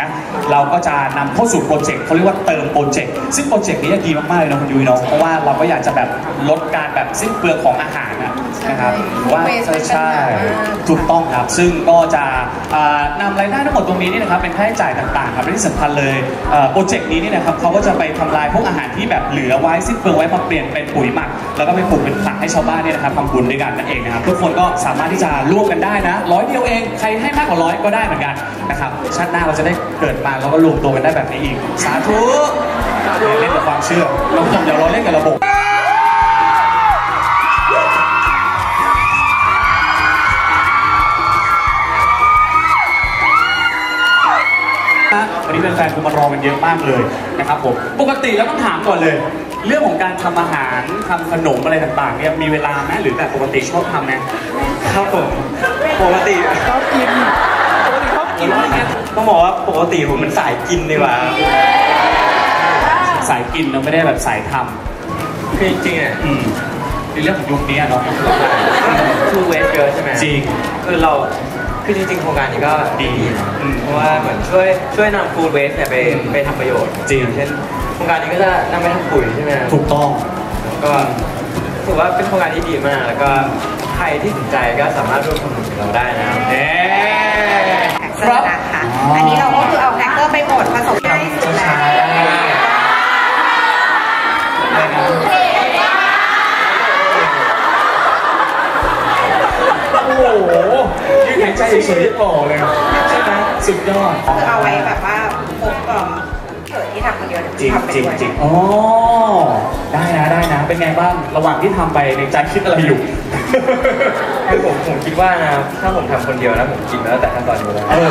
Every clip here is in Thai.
นะ เราก็จะนำเข้าสู่โปรเจกต์เขาเรียกว่าเติมโปรเจกต์ซึ่งโปรเจกต์นี้ดีมากๆเลยนะคุณยุ้ยเนาะเพราะว่าเราก็อยากจะแบบลดการแบบสิ้นเปลืองของอาหารนะนะครับหรือว่า Waste เป็นปัญหามากถูกต้องครับ ซึ่งก็จะอ่านำรายได้ทั้งหมดตรงนี้นี่นะครับเป็นค่าใช้จ่ายต่างๆครับและที่สำคัญเลยเอ่อโปรเจกต์นี้นี่นะครับเขาก็จะไปทำลายพวกอาหารที่แบบเหลือไว้สิ้นเปลืองไว้มาเปลี่ยนเป็นปุ๋ยหมัก แล้วก็ไปปลูกเป็นผักให้ชาวบ้านเนี่ยนะครับทำบุญด้วยกันนั่นเองนะครับทุกคนก็สามารถที่จะร่วมกันได้นะร้อยเดียวเองใครให้มากกว่าร้อยก็ได้เหมือนกันนะครับชาติหน้าเราจะได้เกิดมาแล้วก็รวมตัวกันได้แบบนี้อีก สาธุเล่นกับความเชื่อเราเดี๋ยวเราเล่นกับระบบวันนี้แฟนๆคุณมารอกันเยอะมากเลยนะครับผมปกติแล้วต้องถามก่อนเลย เรื่องของการทำอาหารทำขนมอะไรต่างๆเนี่ยมีเวลาไหมหรือแบบปกติชอบทำไหมครับผมปกติชอบกิน กติชอบกินอะไรเงี้ยต้องบอกว่าปกติผมเป็นสายกินดีกว่าครับสายกินเราไม่ได้แบบสายทคือจริงๆอะำอืมในเรื่องของยุคนี้อะเนาะทูเวสเยอะใช่ไหมจริงคือเราคือจริงๆโครงการนี้ก็ดีนะอืมเพราะว่าเหมือนช่วยช่วยนำฟูดเวสเนี่ยไปอืมไปทำประโยชน์จริงอย่างเช่นโครงการนี้ก็จะนำไปทำปุ๋ยใช่ไหมถูกต้องก็ถือว่าเป็นโครงการที่ดีมาก แล้วก็ใครที่สนใจก็สามารถร่วมสนุนกับเราได้นะครับ เอ๊แพ็คเกอร์นะคะ อันนี้เราก็คือเอาแพ็คเกอร์ไปหมดผสมให้สุดแล้วอะไรนะโอ้โหยืนหายใจเฉยๆต่อเลยใช่ไหมสุดยอดคือเอาไว้แบบว่าพกกล่องเกิดที่ทำคนเดียวจริงทำไปจริงด้วยจริงอ๋อได้นะได้นะ เป็นไงบ้าง ระหว่างที่ทำไปในใจคิดอะไรอยู่ คือผมผมคิดว่านะถ้าผมทำคนเดียวนะผมกินมาแล้วแต่ขั้นตอนนี้แล้วเออ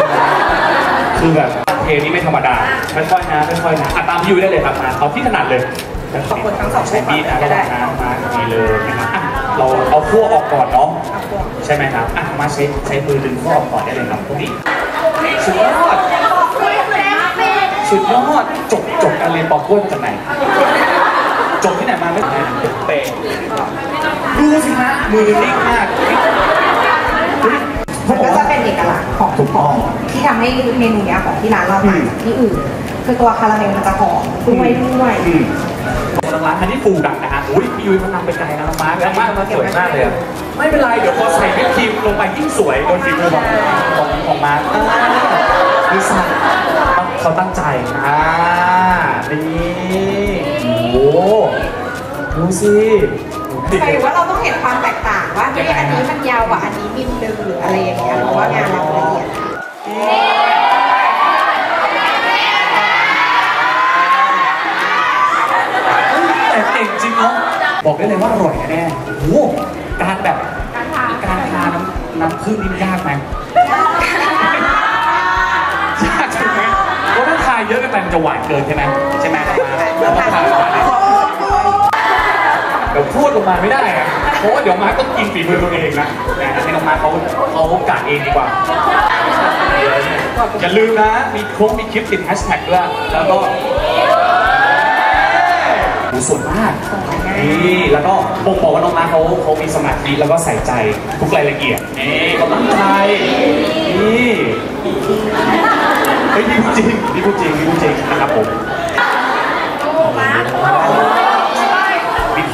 คือแบบเทนี้ไม่ธรรมดาค่อยๆนะค่อยๆนะอะตามพี่ยุ้ยได้เลยครับมาเอาที่ถนัดเลยขอบคุณทั้งสองใช้มีดนะก็ระหได้ว่างน้ำมาดีเลยนะครับอะเราเอาขั้วออกก่อนเนาะเอาพวกใช่ไหมครับอะมาใช้ใช้มือดึงขั้วออกก่อนได้เลยครับตรงนี้สุดยอดสุดยอดจบจบการเรียนปอกกล้วยมาจากไหนจบที่ไหนมาไม่ถึงเป๊ะดูสิฮะ มือนิ่งมากมันก็จะเป็นเอกลักษณ์ของถูกต้องที่ทำให้เมนูเนี้ยของที่ร้านเราต่างจากที่อื่น คือตัวคาราเมลมันจะหอมด้วยด้วยอืมทางร้านทันที่ฟูดักนะฮะอุ้ยพี่ยุ้ยเขานำไปไกลนะน้องมาร์คแล้วมากมาสวยมากเลยอะไม่เป็นไร เดี๋ยวพอใส่วิปครีมลงไปยิ่งสวยโดนฝีมือของของของมาร์คอ่าดีไซน์เขาตั้งใจอ่านี่โอ้โหดูสิแต่หรือว่าเราต้องเห็นค ว่าเฮ้ยอันนี้มันยาวกว่าอันนี้นิดนึงหรืออะไรอย่างเงี้ยเพราะว่างานเราละเอียดแต่เก่งจริงเนาะบอกได้เลยว่าอร่อยแน่ๆโอ้การแบบการทานน้ำน้ำผึ้งนี่ยากไหมยากใช่ไหมเพราะถ้าทาเยอะเกินไปมันจะหวานเกินใช่ไหมใช่ไหมเราต้อทาหวาน พูดลงมาไม่ได้อะเพราะว่าเดี๋ยวมาร์คต้องกินฝีมือตัวเองนะนะให้น้องมาร์คเขาเขากะเองดีกว่า อย่าลืมนะ มีโค้งมีคลิปติดแฮชแท็กด้วยแล้วก็โอ้สวยมากนี่แล้วก็บ่งบอกว่าน้องมาร์คเขาเขามีสมาธิแล้วก็ใส่ใจทุกรายละเอียดนี่เขาตั้งใจนี่เฮ้ยนี่พูดจริงนี่พูดจริงนี่พูดจริงนะครับผม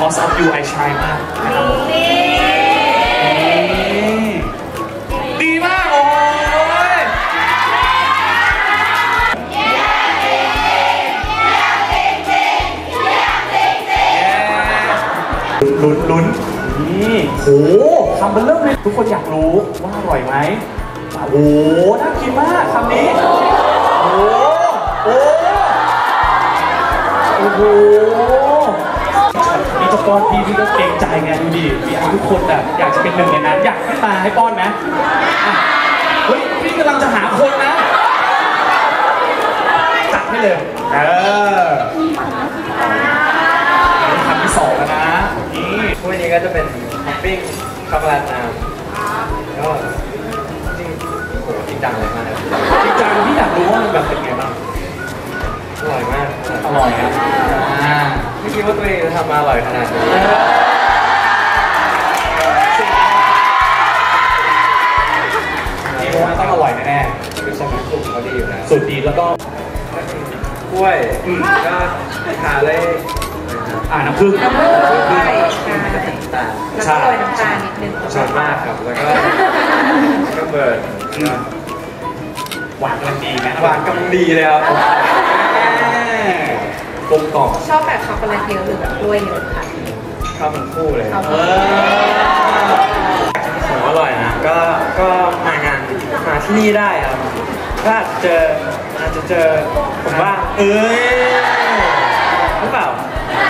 because of you I shine มากนะครับผมนี่ดีมากโอ้ยลุ้นลุ้นนี่โหคำเป็นเริ่มเลยทุกคนอยากรู้ว่าอร่อยไหมโอ้โหน่ากินมากคำนี้ โอ้โหโอ้โอ้โห มีจะป้อนพี่พี่ก็เกรงใจไงดูดิพี่ทุกคนแบบอยากจะเป็นหนึ่งในนั้น อยากให้ตาให้ป้อนไหมอะเฮ้ยพี่กำลังจะหาคนนะจัดให้เลยเออนี่คำที่สองแล้วนะนี่ถ้วยนี้ก็จะเป็นท็อปปิ้งช็อกโกแลตนะ ร่อยขนาดนี้นี่ว่าต้องอร่อยแน่คือสมัยกลุ่มเขาดีอยู่นะๆสูตรดีแล้วก็กล้วยอืมก็หาเลยนะครับอ่าน้ำผึ้งน้ำผึ้งด้วยใช่ตาลแล้วก็โรยน้ำตาลนิดนึงชอบมากครับ แล้วก็ก็เบิร์ดอืมหวานกำลังดีไหมหวานกำลังดีเลยครับก ลมกล่อมชอบแบบช็อกโกแลตเยอะหรือแบบกล้วยเยอะค่ะชอบทั้งคู่เลยชอบเออผมอร่อยนะ ก็ก็มางานมาที่นี่ได้ครับ ถ้าเจออาจจะเจอผมบ้างเอ้ยหรือเปล่า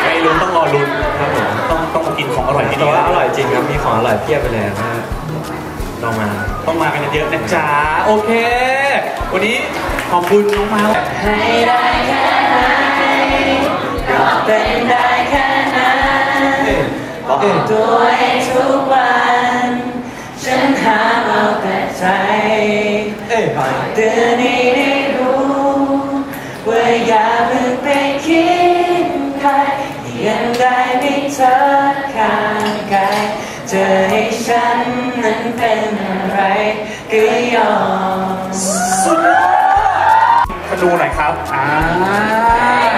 ไม่รู้ต้องรอลุ้นครับผมต้องต้องมากินของอร่อยที่แต่นี่ว่าอร่อยจริงครับมีของอร่อยเพียบไปเลยนะลองมา ต้องมากันเยอะๆนะจ๊ะโอเค วันนี้ขอบคุณน้องเมาส์ให้ได้แค่ไหนก็ เป็นได้แค่นั้นด้วยทุกวัน ฉันหาเอาแต่ใจเอ้ยเตือนให้ได้รู้ว่าอย่าเพิ่งไปคิดใครยังได้ไม่เธอข้างกายเจอให้ฉันนั้นเป็นอะไรก็ยอมสุดยอดมาดูหน่อยครับอ่า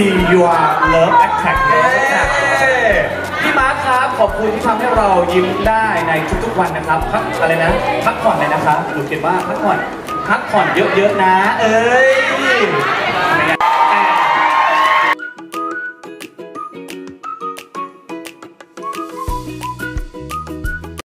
see your love attack พี่มาร์คครับ ขอบคุณที่ทำให้เรายิ้มได้ในทุกๆวันนะครับพักอะไรนะ พักผ่อนเลยนะครับหนูเขียนว่าพักผ่อน พักผ่อนเยอะๆนะ เอ้ย